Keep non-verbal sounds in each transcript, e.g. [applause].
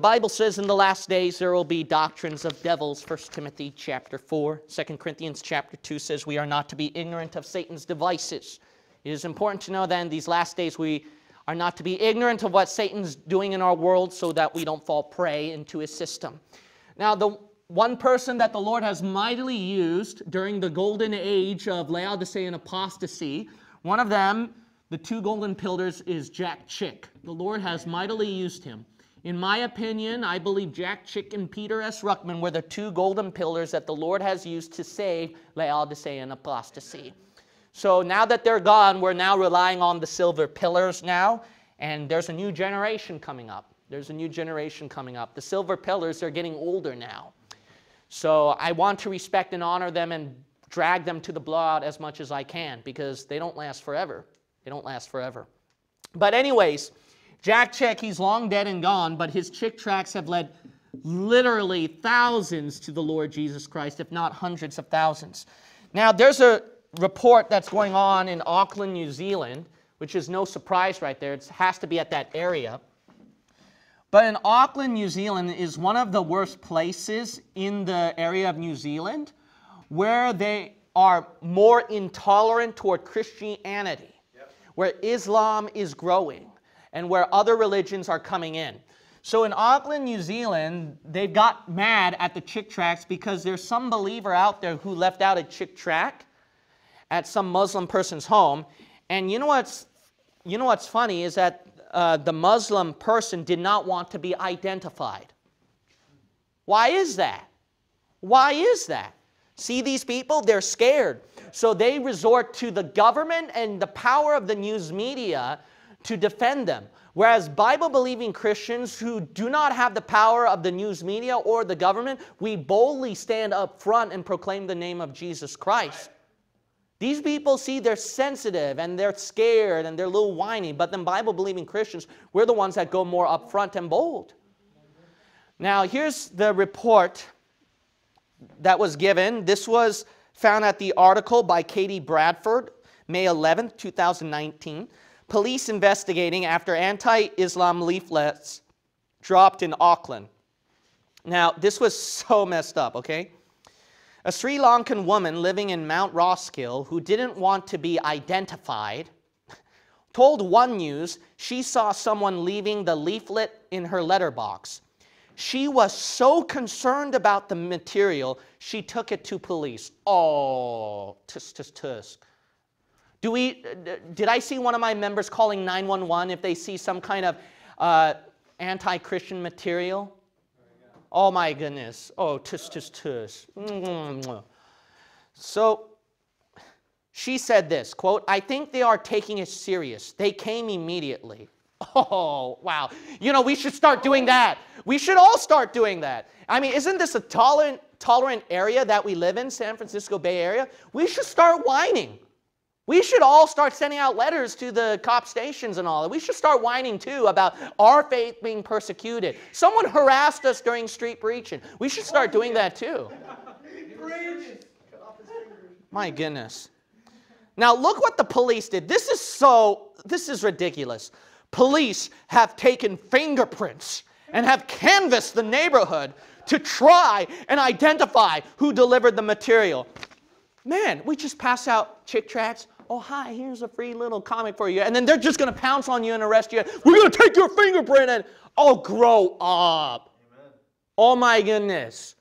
Bible says in the last days there will be doctrines of devils, 1 Timothy chapter 4. 2 Corinthians chapter 2 says we are not to be ignorant of Satan's devices. It is important to know that in these last days we are not to be ignorant of what Satan's doing in our world so that we don't fall prey into his system. Now, the one person that the Lord has mightily used during the golden age of Laodicean apostasy, one of them, the two golden pillars, is Jack Chick. The Lord has mightily used him. In my opinion, I believe Jack Chick and Peter S. Ruckman were the two golden pillars that the Lord has used to save Laodicean apostasy. So now that they're gone, we're now relying on the silver pillars now, and there's a new generation coming up. There's a new generation coming up. The silver pillars are getting older now. So I want to respect and honor them and drag them to the blowout as much as I can because they don't last forever. They don't last forever. But anyways, Jack Chick, he's long dead and gone, but his Chick tracts have led literally thousands to the Lord Jesus Christ, if not hundreds of thousands. Now, there's a report that's going on in Auckland, New Zealand, which is no surprise right there. It has to be at that area. But in Auckland, New Zealand is one of the worst places in the area of New Zealand where they are more intolerant toward Christianity, yep. where Islam is growing and where other religions are coming in. So in Auckland, New Zealand, they got mad at the Chick tracts because there's some believer out there who left out a Chick tract at some Muslim person's home. And you know what's, you know what's funny is that uh, the Muslim person did not want to be identified. Why is that? Why is that? See these people? They're scared. So they resort to the government and the power of the news media to defend them. Whereas Bible believing Christians who do not have the power of the news media or the government, we boldly stand up front and proclaim the name of Jesus Christ. These people see they're sensitive and they're scared and they're a little whiny, but then Bible believing Christians, we're the ones that go more upfront and bold. Now, here's the report that was given. This was found at the article by Katie Bradford, May 11th, 2019 police investigating after anti Islam leaflets dropped in Auckland. Now, this was so messed up, okay? A Sri Lankan woman living in Mount Roskill who didn't want to be identified [laughs] told One News she saw someone leaving the leaflet in her letterbox. She was so concerned about the material, she took it to police. Oh, tisk, tisk, tisk. Do we, did I see one of my members calling 911 if they see some kind of uh, anti-Christian material? Oh my goodness. Oh, tush, tush, tush. So she said this, quote, I think they are taking it serious. They came immediately. Oh, wow. You know, we should start doing that. We should all start doing that. I mean, isn't this a tolerant, tolerant area that we live in, San Francisco Bay Area? We should start whining. We should all start sending out letters to the cop stations and all that. We should start whining too about our faith being persecuted. Someone harassed us during street preaching. We should start doing that too. My goodness. Now look what the police did. This is so, this is ridiculous. Police have taken fingerprints and have canvassed the neighborhood to try and identify who delivered the material. Man, we just pass out chick tracts oh, hi, here's a free little comic for you. And then they're just going to pounce on you and arrest you. We're going to take your fingerprint and, oh, grow up. Amen. Oh, my goodness.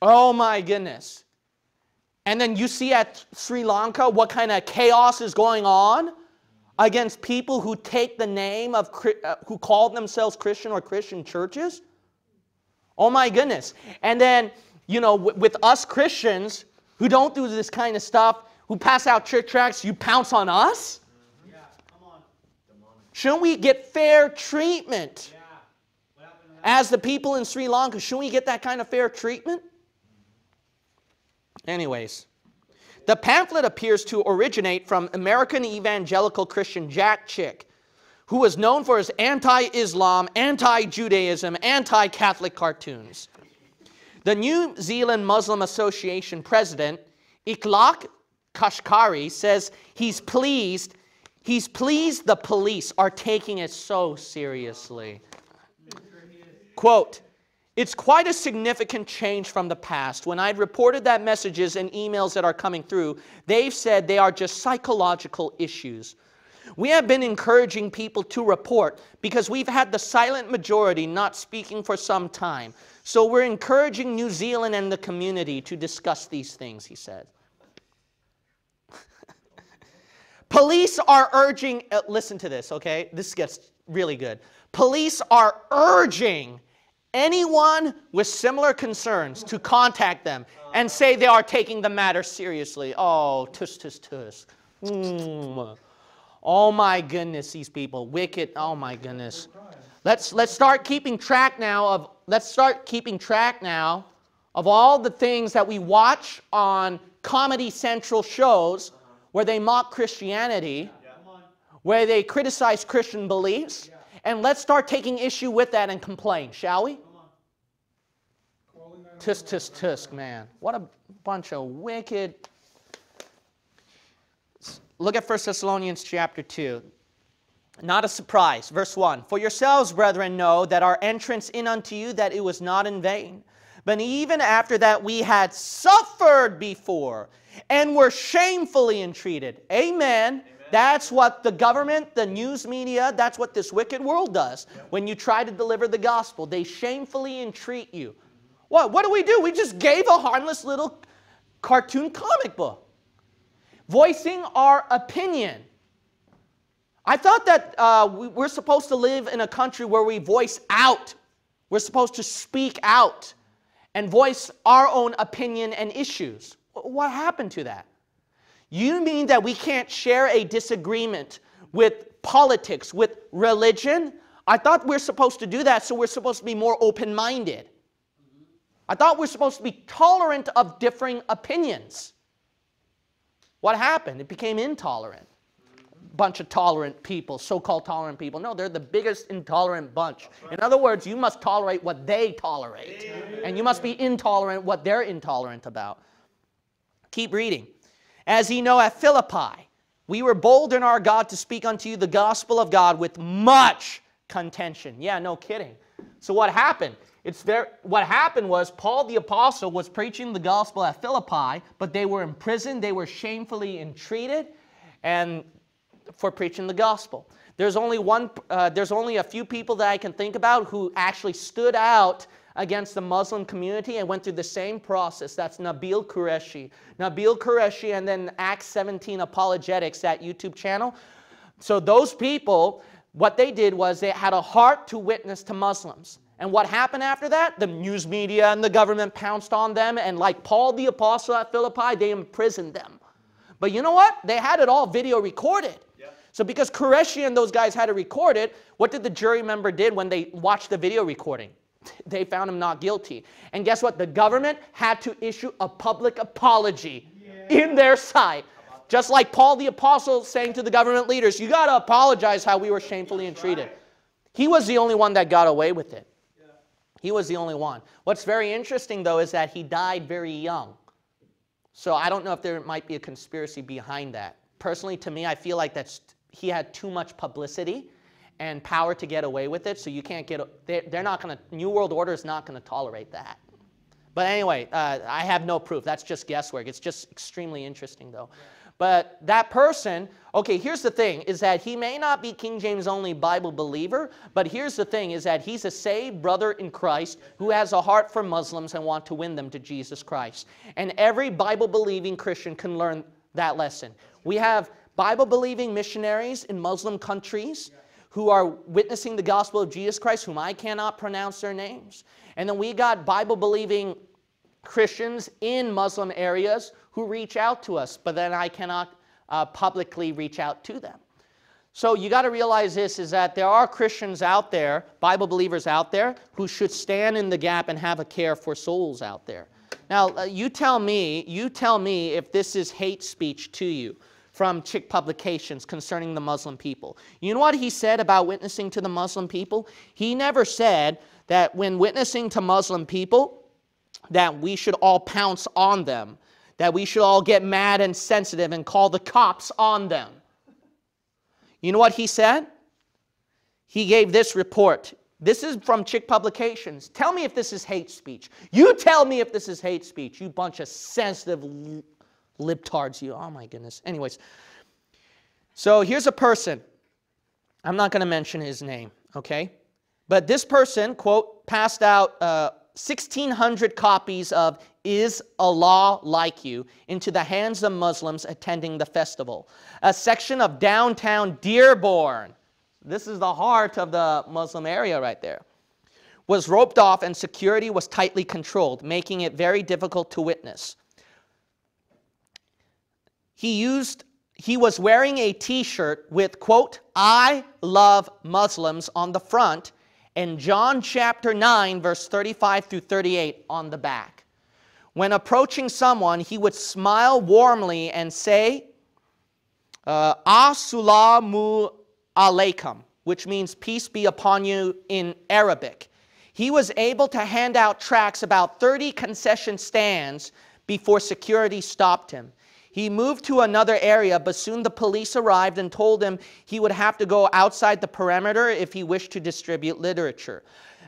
Oh, my goodness. And then you see at Sri Lanka what kind of chaos is going on against people who take the name of, uh, who call themselves Christian or Christian churches. Oh my goodness. And then, you know, with us Christians who don't do this kind of stuff, who pass out Chick tracts, you pounce on us? Shouldn't we get fair treatment? As the people in Sri Lanka, shouldn't we get that kind of fair treatment? Anyways, the pamphlet appears to originate from American evangelical Christian Jack Chick, who was known for his anti Islam, anti Judaism, anti Catholic cartoons. The New Zealand Muslim Association president, Ikhlaq Kashkari says he's pleased. He's pleased the police are taking it so seriously. Quote, it's quite a significant change from the past. When I'd reported that messages and emails that are coming through, they've said they are just psychological issues. We have been encouraging people to report because we've had the silent majority not speaking for some time. So we're encouraging New Zealand and the community to discuss these things, he said. Police are urging, uh, listen to this, okay? This gets really good. Police are urging anyone with similar concerns to contact them and say they are taking the matter seriously. Oh, tush, tush, tush. Mm. Oh my goodness, these people. Wicked. Oh my goodness. Let's, let's start keeping track now of, let's start keeping track now of all the things that we watch on Comedy Central shows where they mock Christianity, where they criticize Christian beliefs, and let's start taking issue with that and complain, shall we? Tisk, tisk, tisk, man. What a bunch of wicked. Look at 1 Thessalonians chapter 2. Not a surprise. Verse 1 For yourselves, brethren, know that our entrance in unto you, that it was not in vain. But even after that, we had suffered before and were shamefully entreated. Amen. Amen. That's what the government, the news media, that's what this wicked world does. Yep. When you try to deliver the gospel, they shamefully entreat you. What? What do we do? We just gave a harmless little cartoon comic book. Voicing our opinion. I thought that uh, we're supposed to live in a country where we voice out. We're supposed to speak out and voice our own opinion and issues. What happened to that? You mean that we can't share a disagreement with politics, with religion? I thought we're supposed to do that, so we're supposed to be more open minded. I thought we are supposed to be tolerant of differing opinions. What happened? It became intolerant. Bunch of tolerant people, so called tolerant people. No, they're the biggest intolerant bunch. In other words, you must tolerate what they tolerate, and you must be intolerant what they're intolerant about. Keep reading. As ye know at Philippi, we were bold in our God to speak unto you the gospel of God with much contention. Yeah, no kidding. So what happened? It's there. What happened was Paul the apostle was preaching the gospel at Philippi, but they were imprisoned. They were shamefully entreated, and for preaching the gospel. There's only one. Uh, there's only a few people that I can think about who actually stood out against the Muslim community and went through the same process. That's Nabil Qureshi. Nabil Qureshi and then Acts 17 Apologetics, that YouTube channel. So those people, what they did was they had a heart to witness to Muslims. And what happened after that? The news media and the government pounced on them, and like Paul the Apostle at Philippi, they imprisoned them. But you know what? They had it all video recorded. So because Qureshi and those guys had to record it what did the jury member did when they watched the video recording? [laughs] They found him not guilty. And guess what? The government had to issue a public apology yeah. in their sight. Just like Paul the Apostle saying to the government leaders, you got to apologize how we were shamefully entreated. He was the only one that got away with it. He was the only one. What's very interesting, though, is that he died very young. So I don't know if there might be a conspiracy behind that. Personally, to me, I feel like that's, he had too much publicity and power to get away with it, so you can't get, they're, they're not going to, New World Order is not going to tolerate that. But anyway, uh, I have no proof. That's just guesswork. It's just extremely interesting, though. But that person, okay, here's the thing, is that he may not be King James only Bible believer, but here's the thing, is that he's a saved brother in Christ who has a heart for Muslims and want to win them to Jesus Christ. And every Bible believing Christian can learn that lesson. We have Bible believing missionaries in Muslim countries who are witnessing the gospel of Jesus Christ, whom I cannot pronounce their names. And then we got Bible believing Christians in Muslim areas who reach out to us, but then I cannot uh, publicly reach out to them. So you got to realize this is that there are Christians out there, Bible believers out there, who should stand in the gap and have a care for souls out there. Now, uh, you tell me, you tell me if this is hate speech to you from Chick Publications concerning the Muslim people. You know what he said about witnessing to the Muslim people? He never said that when witnessing to Muslim people, that we should all pounce on them that we should all get mad and sensitive and call the cops on them. You know what he said? He gave this report This is from Chick Publications. Tell me if this is hate speech. You tell me if this is hate speech. You bunch of sensitive libtards. You. Oh my goodness. Anyways, so here's a person. I'm not going to mention his name. Okay, but this person quote passed out uh, 1,600 copies of "Is Allah Like You" into the hands of Muslims attending the festival. A section of downtown Dearborn this is the heart of the Muslim area right there, was roped off and security was tightly controlled, making it very difficult to witness. He used he was wearing a t-shirt with quote I love Muslims on the front and John chapter 9 verse 35 through 38 on the back. When approaching someone, he would smile warmly and say, uh, Assalamu alaikum, which means peace be upon you in Arabic. He was able to hand out tracts about 30 concession stands before security stopped him. He moved to another area, but soon the police arrived and told him he would have to go outside the perimeter if he wished to distribute literature.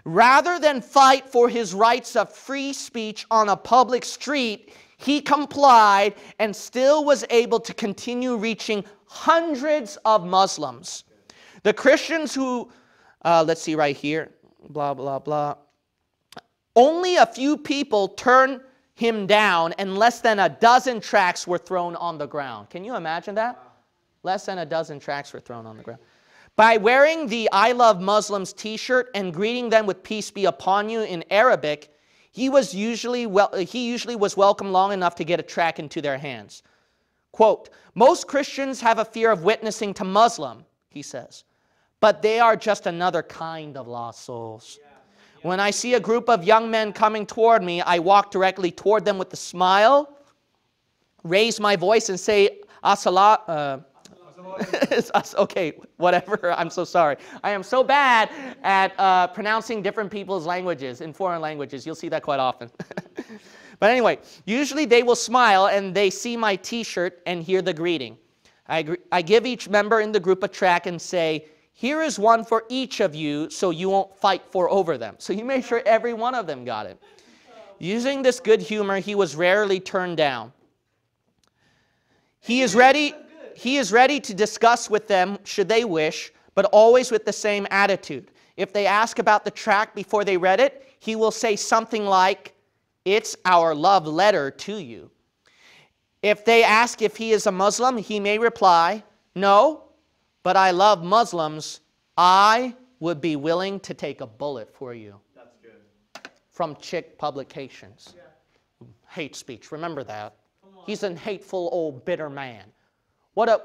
Rather than fight for his rights of free speech on a public street, he complied and still was able to continue reaching hundreds of Muslims. The Christians who, uh, let's see right here, blah, blah, blah. Only a few people turned him down, and less than a dozen tracks were thrown on the ground. Can you imagine that? Less than a dozen tracks were thrown on the ground. By wearing the I Love Muslims t shirt and greeting them with peace be upon you in Arabic, he, was usually well, he usually was welcome long enough to get a track into their hands. Quote, most Christians have a fear of witnessing to Muslim, he says but they are just another kind of lost souls. When I see a group of young men coming toward me, I walk directly toward them with a smile, raise my voice, and say, Asala. Uh, [laughs] okay, whatever. [laughs] I'm so sorry. I am so bad at uh, pronouncing different people's languages in foreign languages. You'll see that quite often. [laughs] but anyway, usually they will smile and they see my t shirt and hear the greeting. I, I give each member in the group a track and say, here is one for each of you so you won't fight for over them. So he made sure every one of them got it. Using this good humor, he was rarely turned down. He is ready, he is ready to discuss with them should they wish, but always with the same attitude. If they ask about the tract before they read it, he will say something like, It's our love letter to you. If they ask if he is a Muslim, he may reply, No, but I love Muslims, I would be willing to take a bullet for you. That's good. From Chick Publications. Yeah. Hate speech, remember that. He's a hateful old bitter man. What a.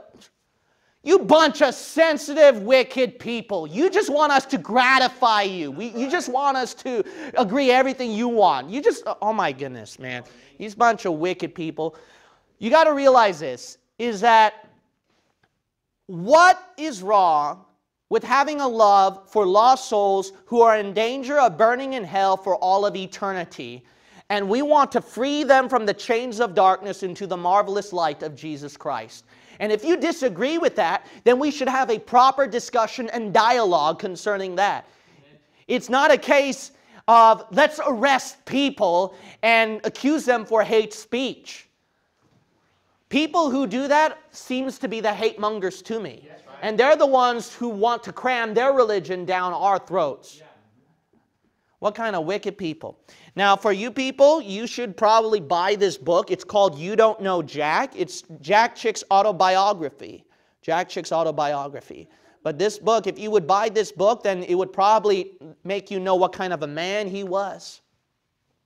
You bunch of sensitive, wicked people. You just want us to gratify you. We, you just want us to agree everything you want. You just, oh my goodness, man. These bunch of wicked people. You got to realize this is that what is wrong with having a love for lost souls who are in danger of burning in hell for all of eternity? And we want to free them from the chains of darkness into the marvelous light of Jesus Christ. And if you disagree with that, then we should have a proper discussion and dialogue concerning that. It's not a case of let's arrest people and accuse them for hate speech. People who do that seems to be the hate mongers to me. Yes, right. And they're the ones who want to cram their religion down our throats. Yeah. What kind of wicked people? Now, for you people, you should probably buy this book. It's called You Don't Know Jack. It's Jack Chick's autobiography. Jack Chick's autobiography. But this book, if you would buy this book, then it would probably make you know what kind of a man he was.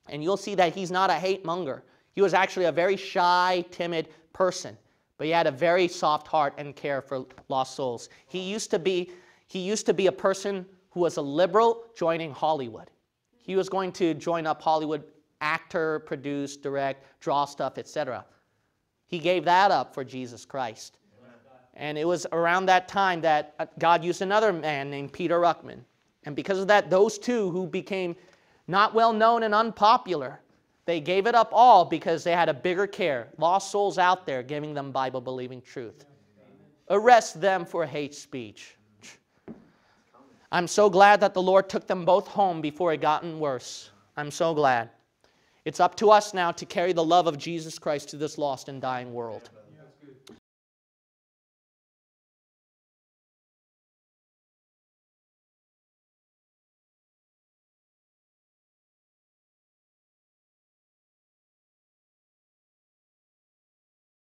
And you'll see that he's not a hate monger. He was actually a very shy, timid person, but he had a very soft heart and care for lost souls. He used to be, he used to be a person who was a liberal joining Hollywood. He was going to join up Hollywood, actor, produce, direct, draw stuff, etc. He gave that up for Jesus Christ. And it was around that time that uh, God used another man named Peter Ruckman. And because of that, those two who became not well known and unpopular they gave it up all because they had a bigger care. Lost souls out there giving them Bible believing truth. Arrest them for hate speech. I'm so glad that the Lord took them both home before it gotten worse. I'm so glad. It's up to us now to carry the love of Jesus Christ to this lost and dying world.